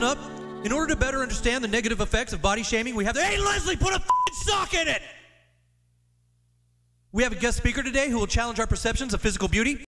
listen up. In order to better understand the negative effects of body shaming, we have to. Hey Leslie, put a sock in it! We have a guest speaker today who will challenge our perceptions of physical beauty.